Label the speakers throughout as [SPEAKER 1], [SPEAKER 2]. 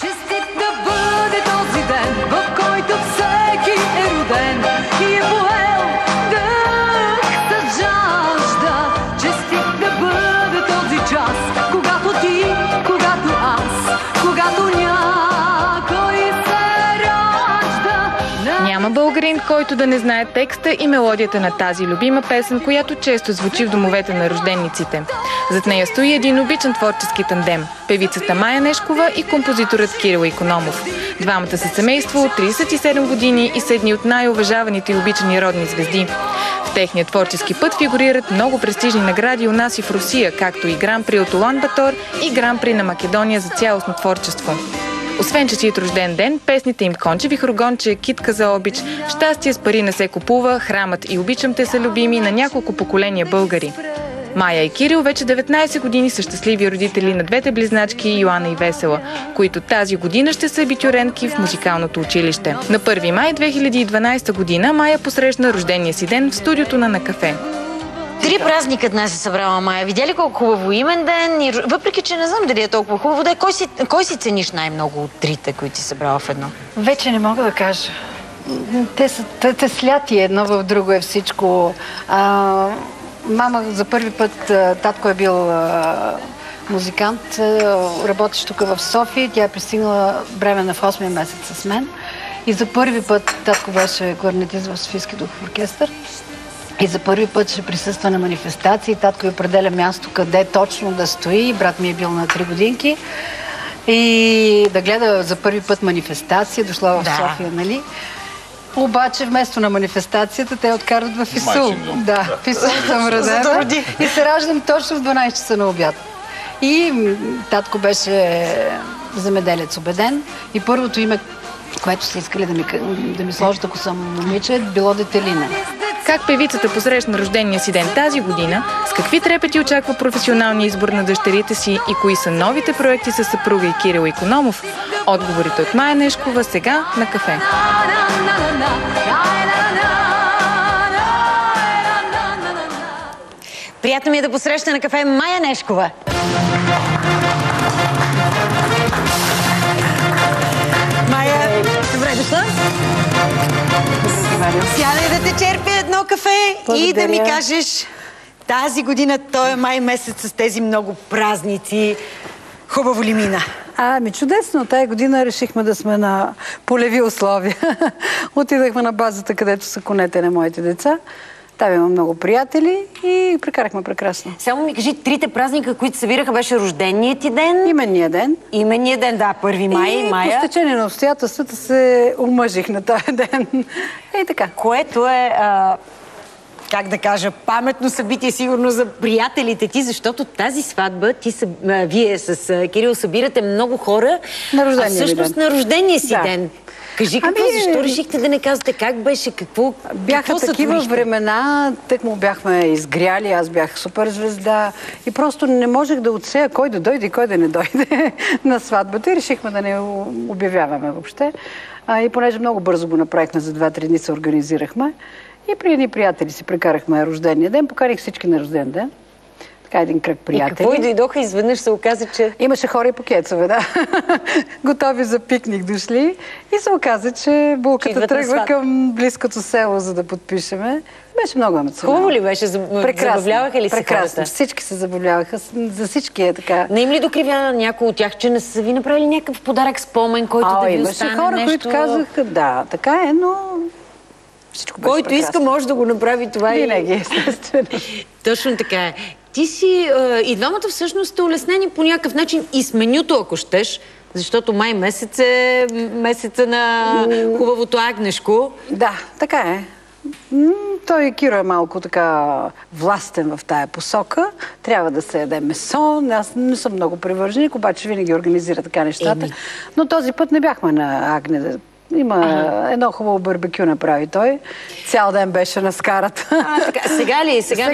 [SPEAKER 1] Честит да бъде този ден, в който всеки е роден и е поел дъх жажда. Честит да бъде този час, когато ти, когато аз, когато някой се ражда.
[SPEAKER 2] Няма българин, който да не знае текста и мелодията на тази любима песен, която често звучи в домовете на рождениците. Зад нея стои един обичан творчески тандем – певицата Майя Нешкова и композиторът Кирил Икономов. Двамата са семейство от 37 години и са едни от най-уважаваните и обичани родни звезди. В техния творчески път фигурират много престижни награди у нас и в Русия, както и Гран-при от Олан Батор и Гран-при на Македония за цялостно творчество. Освен честит рожден ден, песните им Конче Вихрогонче, Китка за обич, Щастие с пари не се купува, Храмът и Обичам те са любими на няколко поколения българи. Майя и Кирил вече 19 години са щастливи родители на двете близначки Йоанна и Весела, които тази година ще са абитюрентки в музикалното училище. На 1 май 2012 година Майя посрещна рождения си ден в студиото на На кафе.
[SPEAKER 3] Три празника днес е събрала Майя. Видя ли колко хубаво имен ден? И... Въпреки, че не знам дали е толкова хубаво да е, кой си, кой си цениш най-много от трите, които си събрала в едно?
[SPEAKER 4] Вече не мога да кажа. Те са те, те сляти едно в друго е всичко. А, мама за първи път, татко е бил музикант, работещ тук в София. Тя е пристигнала бремена в 8 месец с мен. И за първи път татко беше кларнетист в Софийски духов оркестър. И за първи път ще присъства на манифестации. Татко й определя място къде точно да стои. Брат ми е бил на 3 годинки. И да гледа за първи път манифестация. Дошла в
[SPEAKER 3] Да.
[SPEAKER 4] София, нали? Обаче вместо на манифестацията те откарат в Исул. Да, в Исул съм родена. И се раждам точно в 12 часа на обяд. И татко беше земеделец убеден. И първото име, което са искали да ми, да ми сложат, ако съм момиче, било Детелина.
[SPEAKER 2] Как певицата посрещна рождения си ден тази година, с какви трепети очаква професионалния избор на дъщерите си и кои са новите проекти с съпруга и Кирил Икономов, отговорите от Майя Нешкова сега на кафе.
[SPEAKER 3] Приятно ми е да посрещна на кафе Майя Нешкова. Дошла. Сядай да те черпя едно кафе и да ми кажеш тази година, той е май месец с тези много празници. Хубаво ли мина?
[SPEAKER 4] Ами чудесно. Тая година решихме да сме на полеви условия. Отидахме на базата, където са конете на моите деца. Там има много приятели и прекарахме прекрасно.
[SPEAKER 3] Само ми кажи, трите празника, които събираха, беше рожденият ти ден,
[SPEAKER 4] Именния ден.
[SPEAKER 3] имения ден, да, 1 май,
[SPEAKER 4] и
[SPEAKER 3] мая.
[SPEAKER 4] по стечение на обстоятелствата се омъжих на този ден. И така.
[SPEAKER 3] което е, а, как да кажа, паметно събитие сигурно за приятелите ти, защото тази сватба, ти а, вие с Кирил събирате много хора,
[SPEAKER 4] На
[SPEAKER 3] а всъщност на рождения си
[SPEAKER 4] Да.
[SPEAKER 3] ден. Кажи какво,
[SPEAKER 4] Ами,
[SPEAKER 3] защо решихте да не казвате как беше, какво,
[SPEAKER 4] Бяха
[SPEAKER 3] какво
[SPEAKER 4] такива
[SPEAKER 3] сътворихте?
[SPEAKER 4] времена, тък му бяхме изгряли, аз бях супер звезда и просто не можех да отсея кой да дойде и кой да не дойде на сватбата и решихме да не обявяваме въобще. А, и понеже много бързо го направихме, за два-три дни се организирахме и при едни приятели си прекарахме рождения ден, поканих всички на рожден ден. Така един кръг
[SPEAKER 3] И
[SPEAKER 4] приятели.
[SPEAKER 3] какво и дойдоха, изведнъж се оказа, че...
[SPEAKER 4] Имаше хора и по кецове, да. Готови за пикник дошли. И се оказа, че булката
[SPEAKER 3] на
[SPEAKER 4] тръгва към близкото село, за да подпишеме. Беше много емоционално.
[SPEAKER 3] Хубаво ли беше? Заб- забавляваха ли се
[SPEAKER 4] Прекрасно.
[SPEAKER 3] хората?
[SPEAKER 4] Всички се забавляваха. За всички е така.
[SPEAKER 3] Не им ли докривя някой от тях, че не са ви направили някакъв подарък, спомен, който
[SPEAKER 4] А,
[SPEAKER 3] да ви
[SPEAKER 4] имаше
[SPEAKER 3] остане
[SPEAKER 4] хора,
[SPEAKER 3] нещо?
[SPEAKER 4] които казаха, да, така е, но всичко
[SPEAKER 3] Който
[SPEAKER 4] прекрасно.
[SPEAKER 3] иска, може да го направи това. и-
[SPEAKER 4] Винаги, естествено.
[SPEAKER 3] Точно така е. Ти си а, и двамата всъщност сте улеснени по някакъв начин и с менюто, ако щеш, защото май месец е месеца на хубавото агнешко.
[SPEAKER 4] Да, така е. Той Киро е малко така властен в тая посока. Трябва да се яде месо. Аз не съм много привърженик, обаче винаги организира така нещата.
[SPEAKER 3] Еми.
[SPEAKER 4] Но този път не бяхме на Агне. Има едно хубаво барбекю направи той. Цял ден беше на скарата.
[SPEAKER 3] А, така, сега ли? Сега,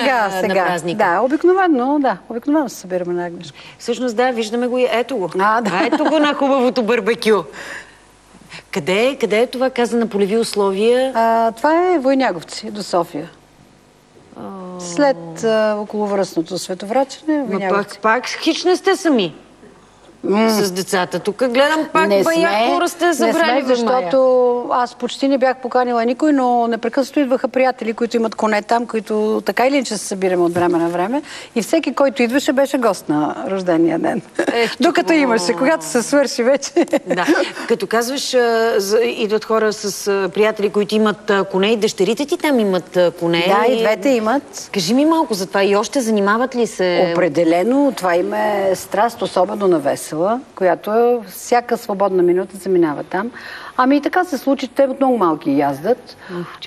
[SPEAKER 3] на, на празника?
[SPEAKER 4] Да, обикновено, да. Обикновено се събираме на Агнешко.
[SPEAKER 3] Всъщност да, виждаме го и ето го.
[SPEAKER 4] А, да.
[SPEAKER 3] ето го на хубавото барбекю. Къде, е- къде е това каза на полеви условия?
[SPEAKER 4] А, това е Войняговци до София. След а, околовръстното световрачене, Войняговци.
[SPEAKER 3] пак, пак хич не сте сами. С децата. Тук гледам пак
[SPEAKER 4] не
[SPEAKER 3] бая хора сте
[SPEAKER 4] не
[SPEAKER 3] забрали,
[SPEAKER 4] сме, защото аз почти не бях поканила никой, но непрекъснато идваха приятели, които имат коне там, които така или иначе се събираме от време на време. И всеки, който идваше, беше гост на рождения ден. Докато имаше, когато се свърши вече.
[SPEAKER 3] Да. Като казваш, идват хора с приятели, които имат коне и дъщерите ти там имат коне.
[SPEAKER 4] Да, и двете имат.
[SPEAKER 3] Кажи ми малко за това. И още занимават ли се?
[SPEAKER 4] Определено това има е страст, особено на Весела, която е всяка свободна минута се минава там. Ами и така се случи, те от много малки яздат.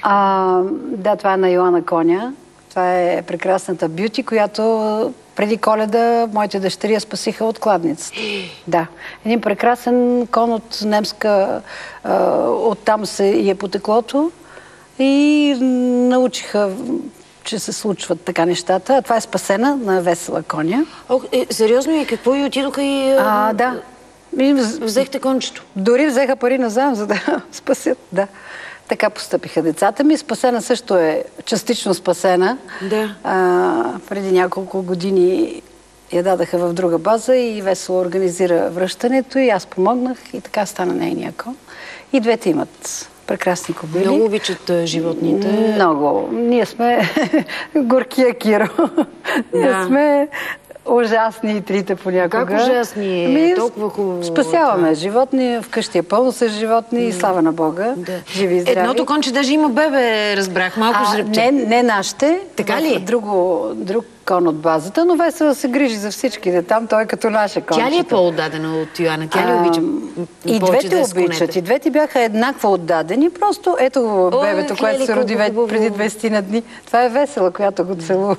[SPEAKER 4] А, да, това е на Йоанна Коня. Това е прекрасната бюти, която преди коледа моите дъщери я спасиха от кладницата. Да. Един прекрасен кон от немска, оттам се и е потеклото. И научиха, че се случват така нещата. А това е спасена на весела коня.
[SPEAKER 3] Ох, е, сериозно и какво и отидоха и...
[SPEAKER 4] А, да. И вз-
[SPEAKER 3] Взехте кончето.
[SPEAKER 4] Дори взеха пари назаем, за да спасят. Да. Така постъпиха децата ми. Спасена също е частично спасена.
[SPEAKER 3] Да.
[SPEAKER 4] А, преди няколко години я дадаха в друга база и весело организира връщането и аз помогнах и така стана нейния кон. И двете имат прекрасни кобили.
[SPEAKER 3] Много обичат а, животните.
[SPEAKER 4] Много. Ние сме горкия Киро. Ние сме ужасни и трите понякога.
[SPEAKER 3] Как ужасни?
[SPEAKER 4] Ами,
[SPEAKER 3] Толкова хубаво
[SPEAKER 4] Спасяваме животни, вкъщи е пълно с животни и слава на Бога. Живи и здрави.
[SPEAKER 3] Едното конче даже има бебе, разбрах. Малко
[SPEAKER 4] а,
[SPEAKER 3] жребче.
[SPEAKER 4] не, не нашите.
[SPEAKER 3] Така ли?
[SPEAKER 4] Друго, друг кон от базата, но Весела се грижи за всичките. Там той е като наша кончета.
[SPEAKER 3] Тя ли е по-отдадена от Йоанна? Тя ли обича
[SPEAKER 4] И двете
[SPEAKER 3] да е
[SPEAKER 4] обичат. И двете бяха еднакво отдадени. Просто ето бебето, което се роди преди 20 на дни. Това е весела, която го целува.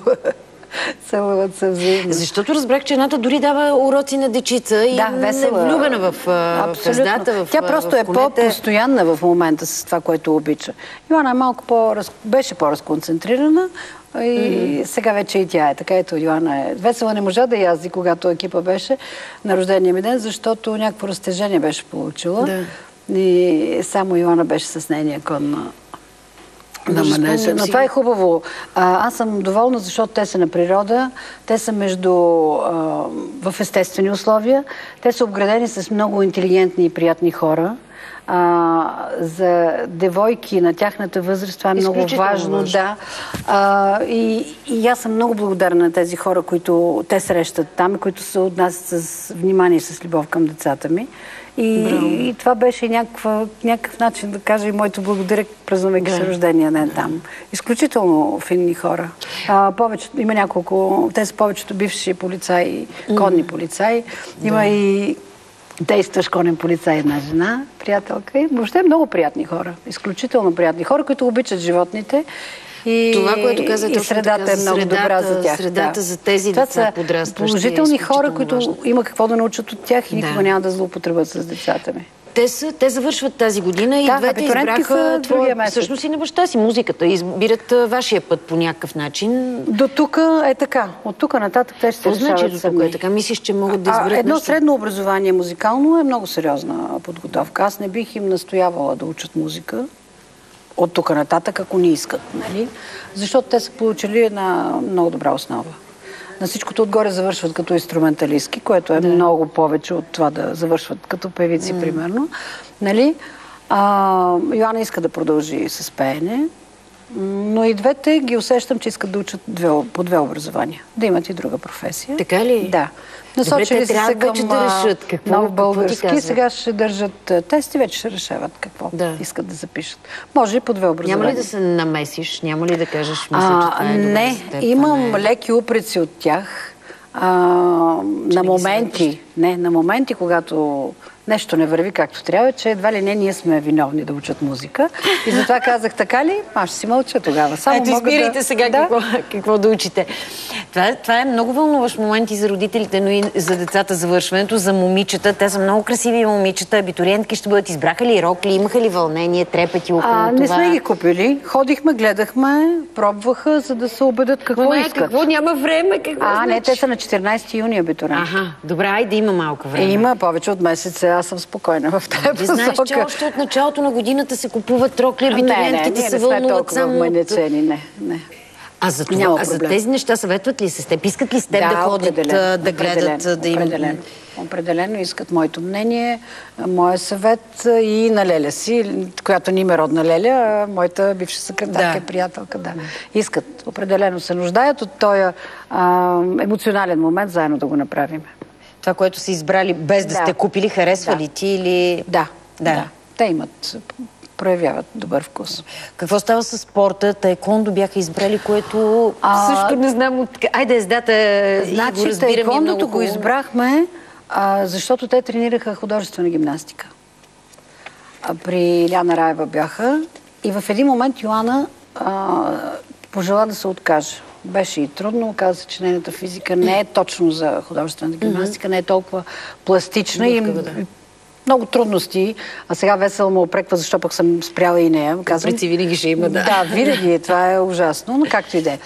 [SPEAKER 4] Целуват се взаимно.
[SPEAKER 3] Защото разбрах, че едната дори дава уроци на дечица и
[SPEAKER 4] Да,
[SPEAKER 3] е
[SPEAKER 4] весела.
[SPEAKER 3] влюбена в, в
[SPEAKER 4] Абсолютно.
[SPEAKER 3] ездата, в
[SPEAKER 4] Тя просто
[SPEAKER 3] в
[SPEAKER 4] е по-постоянна в момента с това, което обича. Йоанна е малко по беше по-разконцентрирана и сега вече и тя е. Така ето, Йоанна е. Весела не можа да язди, когато екипа беше на рождения ми ден, защото някакво разтежение беше получила.
[SPEAKER 3] Да.
[SPEAKER 4] И само Йоанна беше с нейния кон на на манежа. Но това е хубаво. А, аз съм доволна, защото те са на природа, те са между а, в естествени условия, те са обградени с много интелигентни и приятни хора. А, за девойки на тяхната възраст това е много важно.
[SPEAKER 3] важно.
[SPEAKER 4] Да. А, и, и аз съм много благодарна на тези хора, които те срещат там, и които се отнасят с внимание и с любов към децата ми. И, и това беше някаква, някакъв начин да кажа и моето благодаря, празнувайки се рождения ден там. Изключително финни хора. А, повече, има няколко, те са повечето бивши полицаи, конни полицаи. Има и действащ конен полицай, една жена, приятелка. И въобще много приятни хора. Изключително приятни хора, които обичат животните. И,
[SPEAKER 3] Това, което каза
[SPEAKER 4] и средата
[SPEAKER 3] така,
[SPEAKER 4] е много добра
[SPEAKER 3] средата-
[SPEAKER 4] за тях.
[SPEAKER 3] средата
[SPEAKER 4] да.
[SPEAKER 3] за тези
[SPEAKER 4] Това
[SPEAKER 3] деца подрастващи е
[SPEAKER 4] положителни хора,
[SPEAKER 3] изключително
[SPEAKER 4] които
[SPEAKER 3] важно.
[SPEAKER 4] има какво да научат от тях и никога
[SPEAKER 3] Да.
[SPEAKER 4] няма да злоупотребят с децата ми.
[SPEAKER 3] Те, са, те завършват тази година и
[SPEAKER 4] Да,
[SPEAKER 3] двете
[SPEAKER 4] абитурентки
[SPEAKER 3] избраха твоя, всъщност и на баща си музиката. Избират а, вашия път по някакъв начин.
[SPEAKER 4] До тук е така. От тук нататък те ще се
[SPEAKER 3] значи
[SPEAKER 4] решават
[SPEAKER 3] до тук е така? Мислиш, че могат да
[SPEAKER 4] А,
[SPEAKER 3] изберат
[SPEAKER 4] едно
[SPEAKER 3] нещо?
[SPEAKER 4] средно образование музикално е много сериозна подготовка. Аз не бих им настоявала да учат музика от тук нататък, ако не искат. Нали? Защото те са получили една много добра основа. На всичкото отгоре завършват като инструменталистки, което е много повече от това да завършват като певици, примерно. Нали? А, Йоанна иска да продължи с пеене, но и двете ги усещам, че искат да учат две, по две образования. Да имат и друга професия.
[SPEAKER 3] Така ли?
[SPEAKER 4] Да. Насочили се
[SPEAKER 3] вече
[SPEAKER 4] към
[SPEAKER 3] да решат какво-
[SPEAKER 4] нов
[SPEAKER 3] какво
[SPEAKER 4] български.
[SPEAKER 3] казват.
[SPEAKER 4] Сега ще държат а, тест и вече ще решават какво
[SPEAKER 3] Да.
[SPEAKER 4] искат да запишат. Може и по две образования.
[SPEAKER 3] Няма ли да се намесиш? Няма ли да кажеш, мисля, че това е
[SPEAKER 4] не,
[SPEAKER 3] за теб, това
[SPEAKER 4] имам
[SPEAKER 3] не е.
[SPEAKER 4] леки упреци от тях. А, на моменти, не, на моменти, когато нещо не върви както трябва, че едва ли не ние сме виновни да учат музика. И затова казах, така ли? Аз ще си мълча тогава. Само
[SPEAKER 3] Ето, избирайте
[SPEAKER 4] да...
[SPEAKER 3] сега
[SPEAKER 4] да.
[SPEAKER 3] какво, какво да учите. Това, е- това е много вълнуващ момент и за родителите, но и за децата завършването, за момичета. Те са много красиви момичета. Абитуриентки ще бъдат избраха ли рокли, имаха ли вълнение, трепети около
[SPEAKER 4] А,
[SPEAKER 3] това?
[SPEAKER 4] не сме ги купили. Ходихме, гледахме, пробваха, за да се убедят какво
[SPEAKER 3] Мама, е,
[SPEAKER 4] искат.
[SPEAKER 3] какво? Няма време. Какво
[SPEAKER 4] А, не,
[SPEAKER 3] значи?
[SPEAKER 4] те са на 14 юни абитуранти.
[SPEAKER 3] Аха, добре, айде има малко
[SPEAKER 4] Е,
[SPEAKER 3] време.
[SPEAKER 4] има повече от месец, аз съм спокойна в тази
[SPEAKER 3] Ти знаеш, че
[SPEAKER 4] посока.
[SPEAKER 3] още от началото на годините се купуват рокли,
[SPEAKER 4] Не, не,
[SPEAKER 3] абитуриентките
[SPEAKER 4] ние
[SPEAKER 3] се
[SPEAKER 4] не сме
[SPEAKER 3] вълнуват
[SPEAKER 4] толкова
[SPEAKER 3] само от...
[SPEAKER 4] вменечени, не, не.
[SPEAKER 3] А за, това, а за тези неща съветват ли се с теб? Искат ли с теб да, ходят,
[SPEAKER 4] определено,
[SPEAKER 3] а, да гледат,
[SPEAKER 4] определено,
[SPEAKER 3] а, да им...
[SPEAKER 4] Определено. Определено искат моето мнение, моя съвет и на Леля си, която не им е родна Леля, а моята бивша секретарка
[SPEAKER 3] Да.
[SPEAKER 4] и приятелка. Да. Искат. Определено се нуждаят от този емоционален момент заедно да го направим.
[SPEAKER 3] Това, което са избрали без да,
[SPEAKER 4] Да.
[SPEAKER 3] сте купили, харесва
[SPEAKER 4] Да.
[SPEAKER 3] ли ти или...
[SPEAKER 4] Да,
[SPEAKER 3] Да.
[SPEAKER 4] да. Те имат, проявяват добър вкус.
[SPEAKER 3] Какво става с спорта? Таеквондо бяха избрали, което
[SPEAKER 4] А,
[SPEAKER 3] също не знам от... Айде, ездата го
[SPEAKER 4] Значи,
[SPEAKER 3] е
[SPEAKER 4] тайкондото го избрахме, а, защото те тренираха художествена гимнастика. А, при Ляна Раева бяха и в един момент Йоанна а, пожела да се откаже. Беше и трудно, оказа се, че нейната физика не е точно за художествената гимнастика, не е толкова пластична и,
[SPEAKER 3] Гъвкава, да.
[SPEAKER 4] Много трудности. А сега весело му опреква, защо пък съм спряла и нея. Казвам,
[SPEAKER 3] Преци винаги ще има, да.
[SPEAKER 4] Да, винаги. Това е ужасно, но както и да е.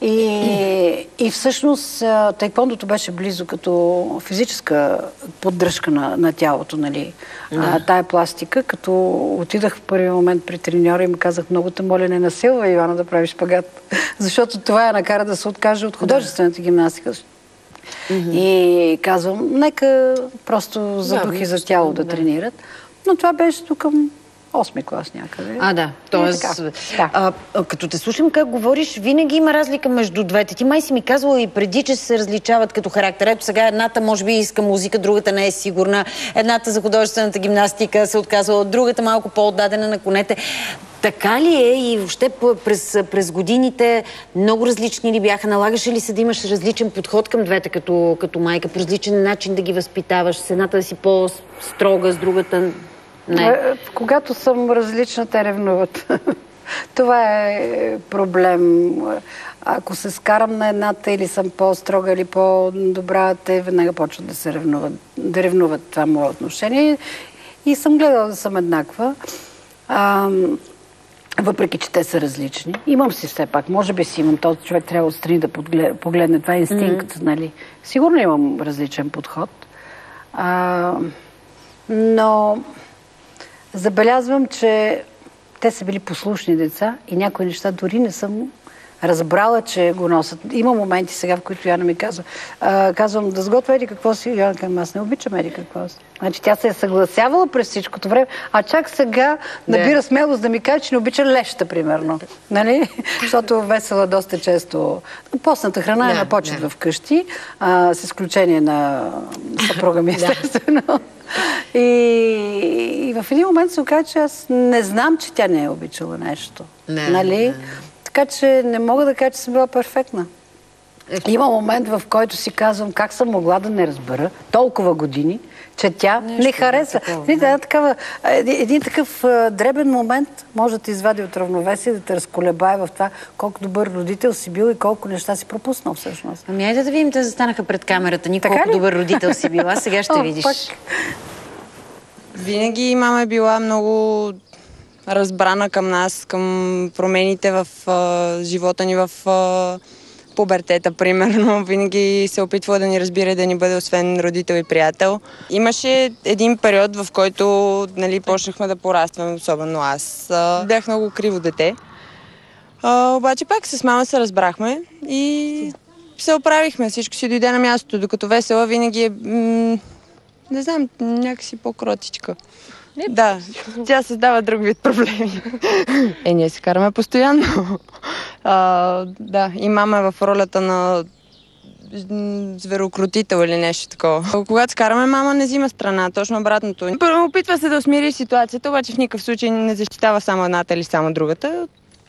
[SPEAKER 4] И, и всъщност тайкондото беше близо като физическа поддръжка на, на тялото, нали? А, тая пластика, като отидах в първи момент при треньора и му казах, много те моля, не насилва Ивана да правиш шпагат. Защото това я накара да се откаже от художествената гимнастика. И казвам, нека просто за дух и за тяло да
[SPEAKER 3] да.
[SPEAKER 4] тренират. Но това беше тук към 8 клас някъде.
[SPEAKER 3] А, да. Тоест.
[SPEAKER 4] Да.
[SPEAKER 3] а, като те слушам как говориш, винаги има разлика между двете. Ти май си ми казвала и преди, че се различават като характер. Ето сега едната може би иска музика, другата не е сигурна. Едната за художествената гимнастика се отказва от другата, малко по-отдадена на конете. Така ли е и въобще през, през годините много различни ли бяха? Налагаше ли се да имаш различен подход към двете като, като майка, по различен начин да ги възпитаваш? С едната да си по-строга, с другата не?
[SPEAKER 4] Е, Когато съм различна, те ревнуват. Това е проблем. Ако се скарам на едната или съм по-строга или по-добра, те веднага почват да се ревнуват, да ревнуват това мое отношение. И съм гледала да съм еднаква. А, въпреки, че те са различни. Имам си все пак. Може би си имам. Този човек трябва отстрани да подгле- погледне. Това е инстинкт, нали? Сигурно имам различен подход. А, но забелязвам, че те са били послушни деца и някои неща дори не съм разбрала, че го носят. Има моменти сега, в които Яна ми казва, а, казвам да сготвя еди какво си. Яна казва, аз не обичам еди какво си. Значи тя се е съгласявала през всичкото време, а чак сега набира смелост да ми каже, че не обича леща, примерно. Нали? Защото весела доста често. Постната храна е
[SPEAKER 3] Да,
[SPEAKER 4] на почет
[SPEAKER 3] да.
[SPEAKER 4] вкъщи, а, с изключение на съпруга ми, естествено. И, и в един момент се оказа, че аз не знам, че тя не е обичала нещо.
[SPEAKER 3] Не,
[SPEAKER 4] нали?
[SPEAKER 3] не, не.
[SPEAKER 4] Така че не мога да кажа, че съм била перфектна.
[SPEAKER 3] Е,
[SPEAKER 4] Има момент, в който си казвам как съм могла да не разбера толкова години, че тя не харесва.
[SPEAKER 3] такова,
[SPEAKER 4] Видите, една такава, един, един такъв а, дребен момент може да те извади от равновесие, да те разколебае в това колко добър родител си бил и колко неща си пропуснал всъщност.
[SPEAKER 3] Ами айде да видим, те застанаха пред камерата. Ни колко добър родител си била. Сега ще
[SPEAKER 4] О,
[SPEAKER 3] видиш.
[SPEAKER 4] пак.
[SPEAKER 5] Винаги мама е била много разбрана към нас, към промените в а, живота ни в а, пубертета, примерно. Винаги се опитва да ни разбира да ни бъде освен родител и приятел. Имаше един период, в който нали, почнахме да порастваме, особено аз. А, бях много криво дете. А, обаче пак с мама се разбрахме и се оправихме. Всичко си дойде на мястото, докато весела винаги е... м- не знам, някакси по-кротичка. Да, тя създава друг вид проблеми. Е, ние се караме постоянно. А, да, и мама е в ролята на зверокрутител или нещо такова. Когато караме, мама не взима страна, точно обратното. Първо опитва се да усмири ситуацията, обаче в никакъв случай не защитава само едната или само другата.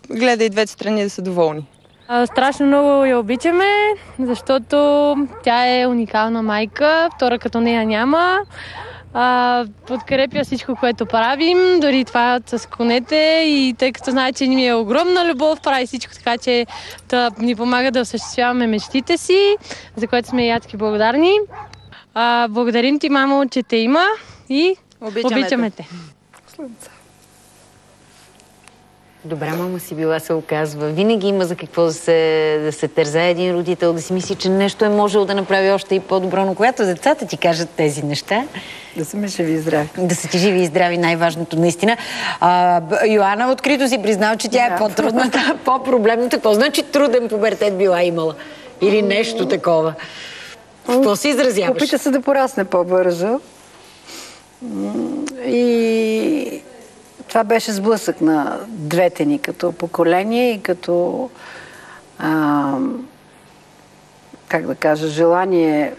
[SPEAKER 5] Гледа и двете страни да са доволни.
[SPEAKER 6] А, Страшно много я обичаме, защото тя е уникална майка, втора като нея няма. А, подкрепя всичко, което правим, дори това с конете и тъй като знае, че ни е огромна любов, прави всичко така, че да ни помага да осъществяваме мечтите си, за което сме ядки благодарни. А, благодарим ти, мамо, че те има и
[SPEAKER 5] Обичаме
[SPEAKER 6] обичаме те.
[SPEAKER 3] Добра мама си била, се оказва. Винаги има за какво да се, да се тързае един родител, да си мисли, че нещо е можел да направи още и по-добро. Но когато децата ти кажат тези неща,
[SPEAKER 4] Да са ми живи и здрави.
[SPEAKER 3] да са ти живи и здрави, най-важното наистина. А, Йоанна открито си признава, че тя е
[SPEAKER 4] Да.
[SPEAKER 3] по-трудната, по-проблемната. Какво значи труден пубертет била имала? Или нещо такова? Какво се изразяваш?
[SPEAKER 4] Опита се да порасне по-бързо. И това беше сблъсък на двете ни като поколение и като а, как да кажа, желание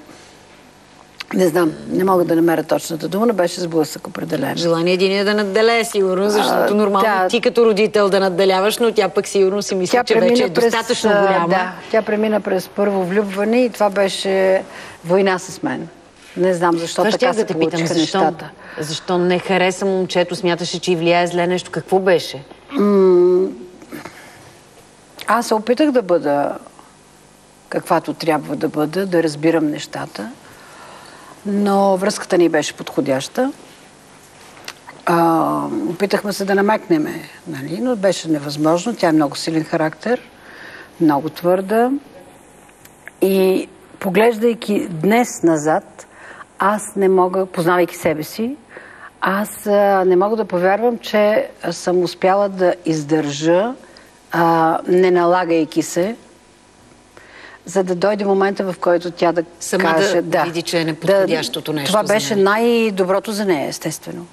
[SPEAKER 4] не знам, не мога да намеря точната дума, но беше сблъсък определено.
[SPEAKER 3] Желание един е да надделее, сигурно, защото нормално
[SPEAKER 4] да.
[SPEAKER 3] ти като родител да надделяваш, но тя пък сигурно си мисли, че вече е достатъчно
[SPEAKER 4] а,
[SPEAKER 3] голяма.
[SPEAKER 4] Да, тя премина през първо влюбване и това беше война с мен. Не знам защо
[SPEAKER 3] Това
[SPEAKER 4] така се
[SPEAKER 3] да те питам, защо,
[SPEAKER 4] нещата.
[SPEAKER 3] защо не хареса момчето, смяташе, че и влияе зле нещо. Какво беше?
[SPEAKER 4] Аз се опитах да бъда каквато трябва да бъда, да разбирам нещата, но връзката ни беше подходяща. А, опитахме се да намекнем, нали? но беше невъзможно. Тя е много силен характер, много твърда. И поглеждайки днес назад, аз не мога, познавайки себе си, аз а, не мога да повярвам, че съм успяла да издържа, а, не налагайки се, за да дойде момента, в който тя да
[SPEAKER 3] Сама
[SPEAKER 4] каже...
[SPEAKER 3] да види, че е неподходящото нещо
[SPEAKER 4] Това беше най-доброто за нея, естествено.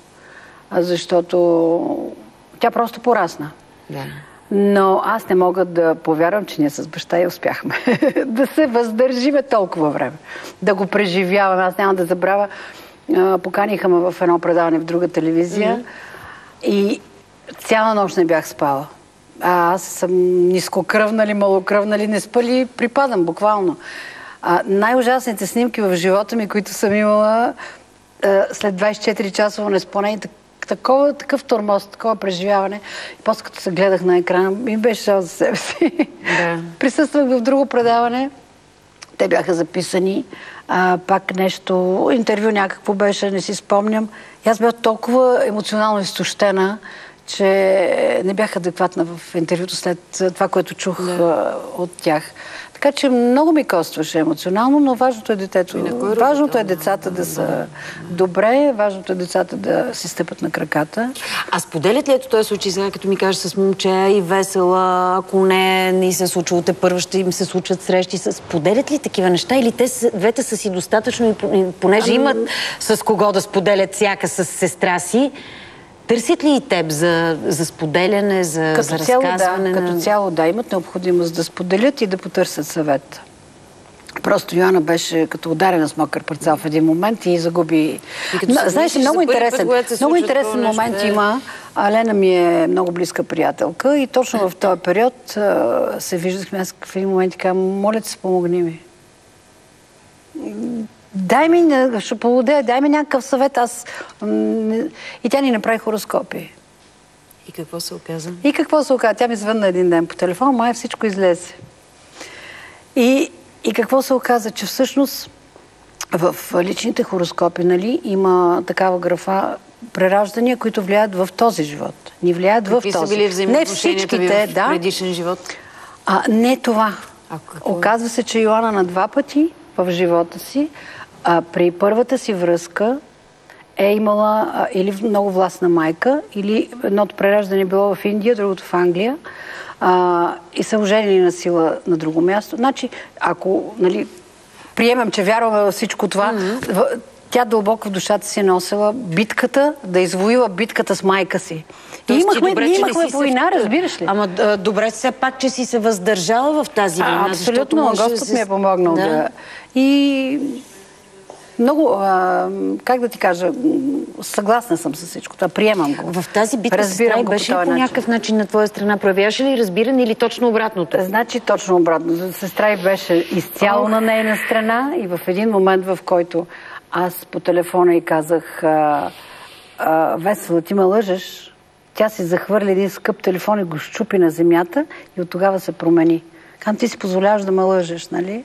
[SPEAKER 4] Защото тя просто порасна.
[SPEAKER 3] Да.
[SPEAKER 4] Но аз не мога да повярвам, че ние с баща я успяхме да се въздържиме толкова време. Да го преживяваме. Аз няма да забравя. Поканиха ме в едно предаване в друга телевизия и цяла нощ не бях спала. А, аз съм нискокръвна ли, малокръвна ли, не спали, припадам буквално. Най-ужасните снимки в живота ми, които съм имала а, след 24 часово так- такова, такъв тормоз, такова преживяване. И после като се гледах на екрана, ми беше жал за себе си.
[SPEAKER 3] Да.
[SPEAKER 4] Присъствах в друго предаване. Те бяха записани. А, пак нещо, интервю някакво беше, не си спомням. И аз бях толкова емоционално изтощена, че не бях адекватна в интервюто след това, което чух а, от тях. Така че много ми костваше емоционално, но важното е детето. Важното е децата да са добре, важното е децата да си стъпат на краката.
[SPEAKER 3] А споделят ли ето този случай сега, като ми кажеш с момче и весела, ако не, не се е случило, те първо ще им се случат срещи. Споделят ли такива неща или те двете са си достатъчно, понеже имат с кого да споделят всяка с сестра си, търсят ли и теб за, за споделяне, за,
[SPEAKER 4] Като
[SPEAKER 3] за
[SPEAKER 4] цяло, да,
[SPEAKER 3] разказване?
[SPEAKER 4] като
[SPEAKER 3] на...
[SPEAKER 4] цяло да, имат необходимост да споделят и да потърсят съвет. Просто Йоанна беше като ударена с мокър парцал в един момент и загуби...
[SPEAKER 3] И
[SPEAKER 4] Но, Знаеш,
[SPEAKER 3] замислиш
[SPEAKER 4] много
[SPEAKER 3] път,
[SPEAKER 4] интересен,
[SPEAKER 3] се
[SPEAKER 4] много интересен
[SPEAKER 3] нещо,
[SPEAKER 4] момент
[SPEAKER 3] е.
[SPEAKER 4] има. А Лена ми е много близка приятелка и точно в този период се виждахме. Аз в един момент и казвам, моля те се, помогни ми. Дай ми, ще полудея, дай ми някакъв съвет. Аз... И тя ни направи хороскопи.
[SPEAKER 3] И какво се оказа?
[SPEAKER 4] И какво се оказа? Тя ми звънна един ден по телефон, май всичко излезе. И, и какво се оказа? Че всъщност в личните хороскопи нали, има такава графа прераждания, които влияят в този живот. Ни влияят
[SPEAKER 3] Какви
[SPEAKER 4] в
[SPEAKER 3] са
[SPEAKER 4] този.
[SPEAKER 3] били
[SPEAKER 4] Не
[SPEAKER 3] взаимоотношенията ви в
[SPEAKER 4] да.
[SPEAKER 3] предишен живот?
[SPEAKER 4] А, не това.
[SPEAKER 3] А какво?
[SPEAKER 4] Оказва се, че Йоанна на два пъти в живота си, а, при първата си връзка е имала а, или много властна майка, или едното прераждане е било в Индия, другото в Англия. А, и са оженени на сила на друго място. Значи, ако нали, приемам, че вярваме във всичко това, в- тя дълбоко в душата си е носила битката, да извоюва битката с майка си.
[SPEAKER 3] Тоест,
[SPEAKER 4] имахме,
[SPEAKER 3] добре,
[SPEAKER 4] ние имахме
[SPEAKER 3] се
[SPEAKER 4] война,
[SPEAKER 3] в-
[SPEAKER 4] разбираш ли?
[SPEAKER 3] Ама а, добре все пак, че си се въздържала в тази война.
[SPEAKER 4] А, абсолютно,
[SPEAKER 3] да
[SPEAKER 4] Господ
[SPEAKER 3] се-
[SPEAKER 4] ми е помогнал да. И много, а, как да ти кажа, съгласна съм с всичко това, приемам го.
[SPEAKER 3] В тази битка с
[SPEAKER 4] Разбирам го
[SPEAKER 3] беше ли по
[SPEAKER 4] начин.
[SPEAKER 3] някакъв начин на твоя страна? Проявяваше ли разбиране или точно обратното?
[SPEAKER 4] Значи точно обратно. Сестра й беше изцяло на нейна страна и в един момент, в който аз по телефона й казах а, а, Весела, ти ме лъжеш. Тя си захвърли един скъп телефон и го щупи на земята и от тогава се промени. Казвам, ти си позволяваш да ме лъжеш, нали?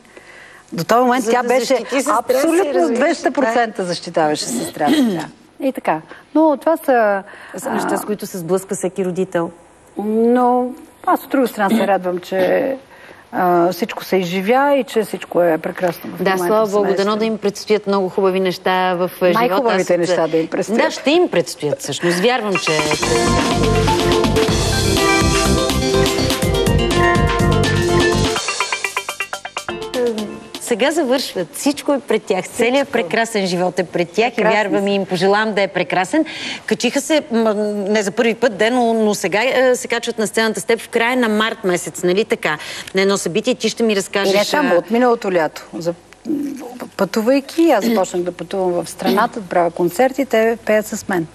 [SPEAKER 4] До този момент
[SPEAKER 3] За
[SPEAKER 4] тя
[SPEAKER 3] да
[SPEAKER 4] беше абсолютно
[SPEAKER 3] разбираш,
[SPEAKER 4] 200% защитаваше сестра. Да. И така. Но това са...
[SPEAKER 3] Неща, с които се сблъсква всеки родител.
[SPEAKER 4] Но аз от друга страна се радвам, че а, всичко се изживя и че всичко е прекрасно в
[SPEAKER 3] Да, слава Богу, дано да им предстоят много хубави неща в е, живота.
[SPEAKER 4] Най-хубавите
[SPEAKER 3] Аз-
[SPEAKER 4] неща да им предстоят.
[SPEAKER 3] Да, ще им предстоят всъщност. Вярвам, че... Сега завършват. Всичко е пред тях. Целият прекрасен живот е пред тях
[SPEAKER 4] Прекрасни
[SPEAKER 3] и вярвам и им пожелавам да е прекрасен. Качиха се, не за първи път, де, но, но сега е, се качват на сцената с теб в края на март месец, нали така? На едно събитие ти ще ми разкажеш...
[SPEAKER 4] И не само, от миналото лято. За... Пътувайки, аз започнах да пътувам в страната, да правя концерти, те пеят с мен.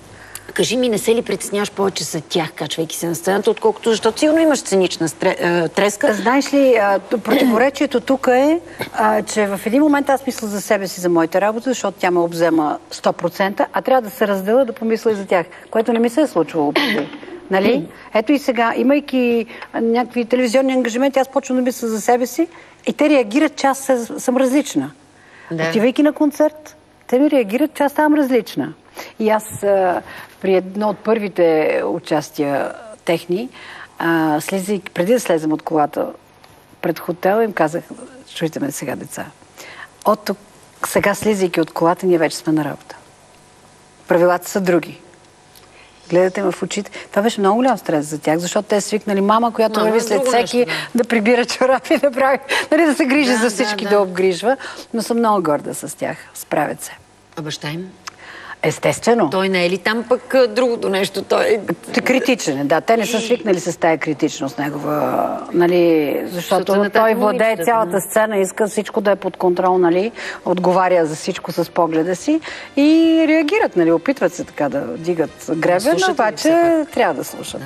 [SPEAKER 3] Кажи ми, не се ли притесняваш повече за тях, качвайки се на сцената, отколкото, защото сигурно имаш сценична треска.
[SPEAKER 4] Знаеш ли, противоречието тук е, че в един момент аз мисля за себе си, за моята работа, защото тя ме обзема 100%, а трябва да се разделя да помисля и за тях, което не ми се е случвало преди. Нали? Ето и сега, имайки някакви телевизионни ангажименти, аз почвам да мисля за себе си и те реагират, че аз съм различна.
[SPEAKER 3] Да.
[SPEAKER 4] Отивайки на концерт, те ми реагират, че аз ставам различна. И аз а, при едно от първите участия техни, а, преди да слезем от колата пред хотела, им казах, чуйте ме сега, деца. От тук, сега слизайки от колата, ние вече сме на работа. Правилата са други. Гледате ме в очите. Това беше много голям стрес за тях, защото те свикнали мама, която върви след всеки
[SPEAKER 3] нещо,
[SPEAKER 4] да прибира чорапи, да прави, нали, да се грижи
[SPEAKER 3] Да,
[SPEAKER 4] за
[SPEAKER 3] да,
[SPEAKER 4] всички,
[SPEAKER 3] да.
[SPEAKER 4] да обгрижва. Но съм много горда с тях. Справят се.
[SPEAKER 3] А баща им?
[SPEAKER 4] Естествено.
[SPEAKER 3] Той не е ли там пък другото нещо? Той...
[SPEAKER 4] Критичен е, да. Те не са свикнали с тая критичност негова, нали,
[SPEAKER 3] Защото
[SPEAKER 4] защото той владее цялата сцена, иска всичко да е под контрол, нали, отговаря за всичко с погледа си и реагират, нали, опитват се така да дигат гребен, обаче трябва да слушат.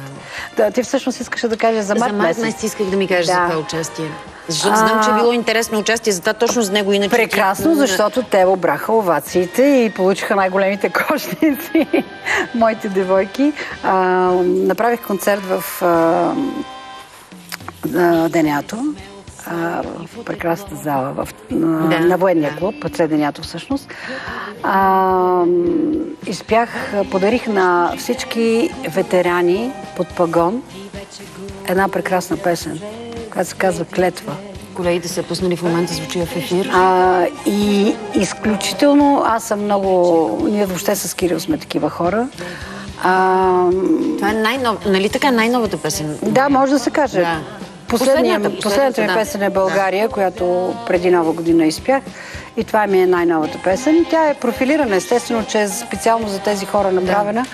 [SPEAKER 4] Да, ти всъщност искаше да кажеш за март
[SPEAKER 3] за март
[SPEAKER 4] месец.
[SPEAKER 3] месец исках да ми кажеш
[SPEAKER 4] Да.
[SPEAKER 3] за това участие. Защото знам, че е било интересно участие, затова точно с него иначе...
[SPEAKER 4] Прекрасно, защото те обраха овациите и получиха най-големите кошници. Моите девойки. А, направих концерт в а, Денято. В прекрасната зала в, на,
[SPEAKER 3] Да,
[SPEAKER 4] на военния клуб, след Денято всъщност. А, изпях, подарих на всички ветерани под пагон една прекрасна песен, която се казва Клетва.
[SPEAKER 3] Колегите са пуснали в момента, звучи в ефир.
[SPEAKER 4] А, и изключително, аз съм много... Ние въобще с Кирил сме такива хора. А,
[SPEAKER 3] Това е най-нов... Нали така най-новата песен?
[SPEAKER 4] да, може да се каже.
[SPEAKER 3] Да. Последната,
[SPEAKER 4] последната ми
[SPEAKER 3] да.
[SPEAKER 4] песен е България, която преди нова година изпях. И това ми е най-новата песен. Тя е профилирана, естествено, че е специално за тези хора направена.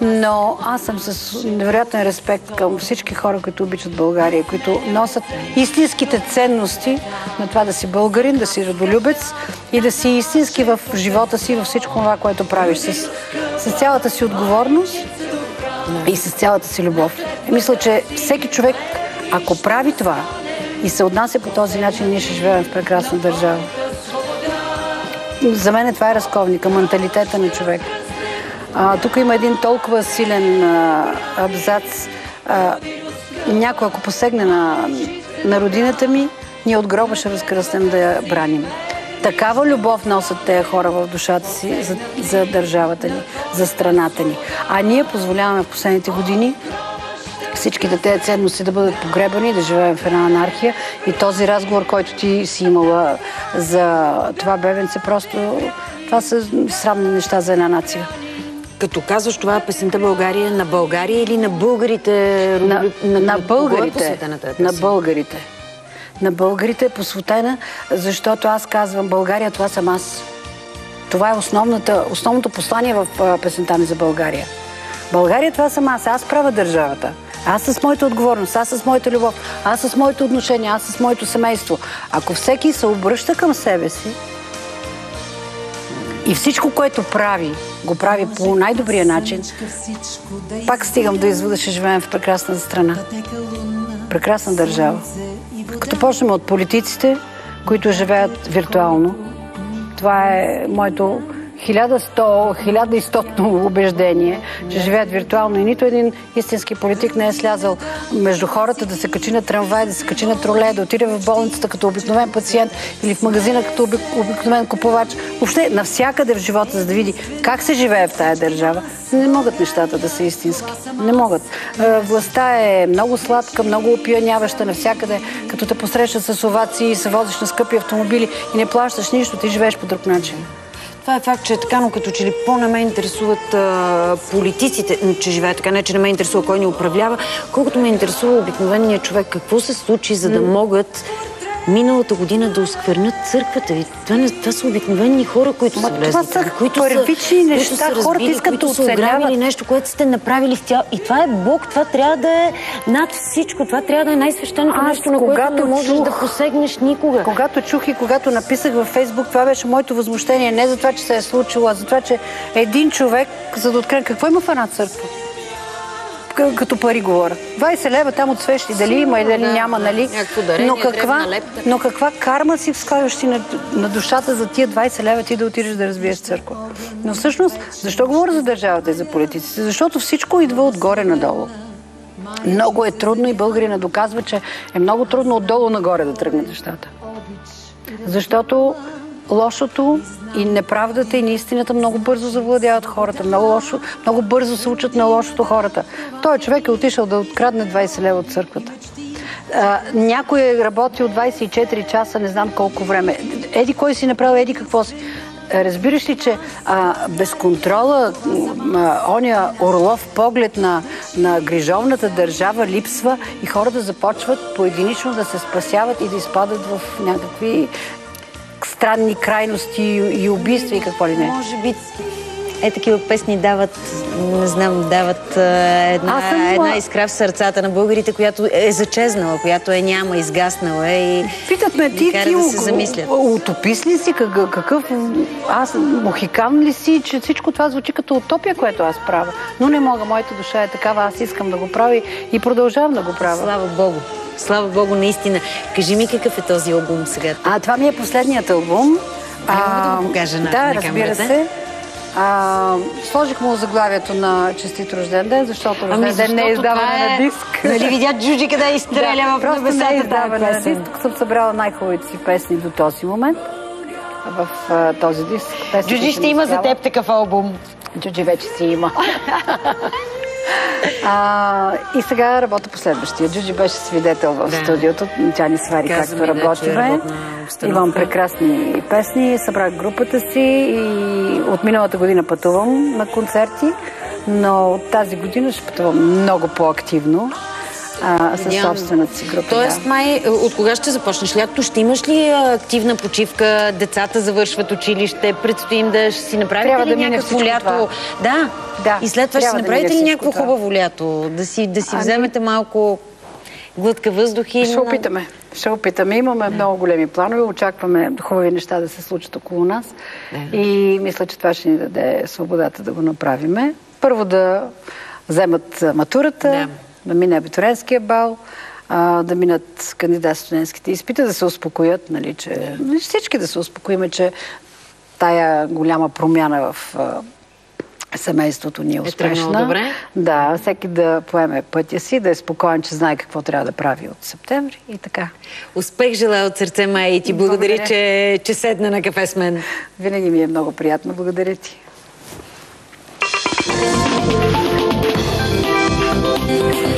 [SPEAKER 4] Но аз съм с невероятен респект към всички хора, които обичат България, които носят истинските ценности на това да си българин, да си родолюбец и да си истински в живота си, във всичко това, което правиш. С, с цялата си отговорност и с цялата си любов. И мисля, че всеки човек, ако прави това и се отнася по този начин, ние ще живеем в прекрасна държава. За мен това е разковника, менталитета на човек. А, тук има един толкова силен а, абзац. А, някой, ако посегне на, на родината ми, ние от гроба ще възкръснем да я браним. Такава любов носят тези хора в душата си за, за държавата ни, за страната ни. А ние позволяваме в последните години всичките тези ценности да бъдат погребани, да живеем в една анархия. И този разговор, който ти си имала за това бебенце, просто това са срамни неща за една нация.
[SPEAKER 3] Като казваш това, песента България е на България или на българите?
[SPEAKER 4] На, на, на
[SPEAKER 3] кого е
[SPEAKER 4] българите.
[SPEAKER 3] тази
[SPEAKER 4] на
[SPEAKER 3] песен?
[SPEAKER 4] българите. На българите е посветена, защото аз казвам, България, това съм аз. Това е основното послание в а, песента ми за България. България, това съм аз. Аз правя държавата. Аз с моята отговорност, аз с моята любов, аз с моето отношение, аз с моето семейство. Ако всеки се обръща към себе си и всичко, което прави, го прави по най-добрия начин, пак стигам до извода, че живеем в прекрасна страна. Прекрасна държава. Като почнем от политиците, които живеят виртуално, това е моето 1100, 1100 убеждение, че живеят виртуално и нито един истински политик не е слязал между хората да се качи на трамвай, да се качи на троле, да отиде в болницата като обикновен пациент или в магазина като обик- обикновен купувач. Въобще навсякъде в живота, за да види как се живее в тая държава. Не могат нещата да са истински. Не могат. Е, Властта е много сладка, много опияняваща навсякъде. Като те посрещат с овации, се возиш на скъпи автомобили и не плащаш нищо, ти живееш по друг начин.
[SPEAKER 3] Това е факт, че е така, но като че ли по-не ме интересуват а, политиците, че живеят така, не че не ме интересува кой ни управлява, колкото ме интересува обикновения човек. Какво се случи, за да могат миналата година да осквернят църквата ви. Това, не, това са обикновени хора, които
[SPEAKER 4] Ма
[SPEAKER 3] са
[SPEAKER 4] това
[SPEAKER 3] влезли
[SPEAKER 4] са
[SPEAKER 3] там, които
[SPEAKER 4] първични
[SPEAKER 3] са,
[SPEAKER 4] неща.
[SPEAKER 3] които са
[SPEAKER 4] Хората
[SPEAKER 3] разбили,
[SPEAKER 4] искат
[SPEAKER 3] които
[SPEAKER 4] да
[SPEAKER 3] са ограбили нещо, което сте направили в тяло. И това е Бог, това трябва да е над всичко. Това трябва да е най-свещеното нещо, на което не можеш
[SPEAKER 4] чух-
[SPEAKER 3] да посегнеш никога.
[SPEAKER 4] Когато чух и когато написах във Фейсбук, това беше моето възмущение. Не за това, че се е случило, а за това, че един човек, за да открие какво има в една църква. Като пари говоря. 20 лева там от свещи, дали има и дали
[SPEAKER 3] да,
[SPEAKER 4] няма,
[SPEAKER 3] да.
[SPEAKER 4] нали?
[SPEAKER 3] Дарение,
[SPEAKER 4] но, каква, но каква карма си вкарваш ти на, на душата за тия 20 лева ти да отидеш да разбиеш църква? Но всъщност, защо говоря за държавата и за политиците? Защото всичко идва отгоре надолу. Много е трудно и българина доказва, че е много трудно отдолу нагоре да тръгнат нещата. Защото лошото и неправдата и неистината много бързо завладяват хората. Много, лошо, много бързо се учат на лошото хората. Той човек е отишъл да открадне 20 лева от църквата. А, някой е работил 24 часа, не знам колко време. Еди кой си направил, еди какво си. Разбираш ли, че а, без контрола а, оня орлов поглед на, на грижовната държава липсва и хората започват поединично да се спасяват и да изпадат в някакви странни крайности и, убийства и какво ли не.
[SPEAKER 3] Може би е такива песни дават, не знам, дават а, една,
[SPEAKER 4] съм-
[SPEAKER 3] една искра в сърцата на българите, която е зачезнала, която е няма, изгаснала и
[SPEAKER 4] Питат ме, ти, ти
[SPEAKER 3] да се замислят.
[SPEAKER 4] у- утопист ли си? Какъв, какъв аз мохикан ли си? Че всичко това звучи като утопия, което аз правя. Но не мога, моята душа е такава, аз искам да го правя и- продължавам да го правя.
[SPEAKER 3] Слава Богу. Слава Богу, наистина. Кажи ми какъв е този албум сега.
[SPEAKER 4] А това ми е последният албум.
[SPEAKER 3] Мога да го покажа на-
[SPEAKER 4] Да,
[SPEAKER 3] на
[SPEAKER 4] разбира
[SPEAKER 3] камерата?
[SPEAKER 4] се. А, сложих му заглавието на Честит рожден ден, защото рожден ден не е издаване на диск.
[SPEAKER 3] Нали видя Джуджи къде изстреля в
[SPEAKER 4] Просто не е издаване на диск. Съм събрала най-хубавите си песни до този момент в а, този диск. Песните
[SPEAKER 3] Джуджи ще има за теб такъв албум.
[SPEAKER 4] Джуджи вече си има. а, и сега работя по следващия. Джуджи беше свидетел в
[SPEAKER 3] Да.
[SPEAKER 4] студиото. Тя ни свари
[SPEAKER 3] Каза
[SPEAKER 4] както
[SPEAKER 3] е
[SPEAKER 4] работиме.
[SPEAKER 3] обстановка.
[SPEAKER 4] Имам прекрасни песни, събрах групата си и от миналата година пътувам на концерти, но тази година ще пътувам много по-активно а, с
[SPEAKER 3] Надявам.
[SPEAKER 4] собствената си група.
[SPEAKER 3] Тоест,
[SPEAKER 4] да.
[SPEAKER 3] май, от кога ще започнеш лято? Ще имаш ли активна почивка? Децата завършват училище, предстоим да ще си направите
[SPEAKER 4] Трябва
[SPEAKER 3] ли
[SPEAKER 4] да
[SPEAKER 3] някакво лято?
[SPEAKER 4] това.
[SPEAKER 3] Да.
[SPEAKER 4] Да,
[SPEAKER 3] И след това ще си
[SPEAKER 4] да
[SPEAKER 3] направите ли някакво
[SPEAKER 4] това.
[SPEAKER 3] хубаво лято? Да си, да си
[SPEAKER 4] Ами-
[SPEAKER 3] вземете малко глътка въздух и...
[SPEAKER 4] Ще опитаме. Ще опитаме. Имаме много големи планове. Очакваме хубави неща да се случат около нас. И мисля, че това ще ни даде свободата да го направиме. Първо да вземат матурата,
[SPEAKER 3] Да
[SPEAKER 4] да мине абитуренския бал, а, да минат кандидат студентските изпита, да се успокоят, нали, че всички да се успокоиме, че тая голяма промяна в а, семейството ни е,
[SPEAKER 3] е
[SPEAKER 4] успешна.
[SPEAKER 3] Е добре.
[SPEAKER 4] Да, всеки да поеме пътя си, да е спокоен, че знае какво трябва да прави от септември и така.
[SPEAKER 3] Успех желая от сърце, Майя, и ти благодаря. Че, че седна на кафе с мен.
[SPEAKER 4] Винаги ми е много приятно. Благодаря ти. Thank you.